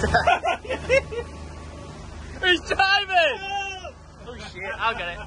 He's driving! Oh shit, I'll get it.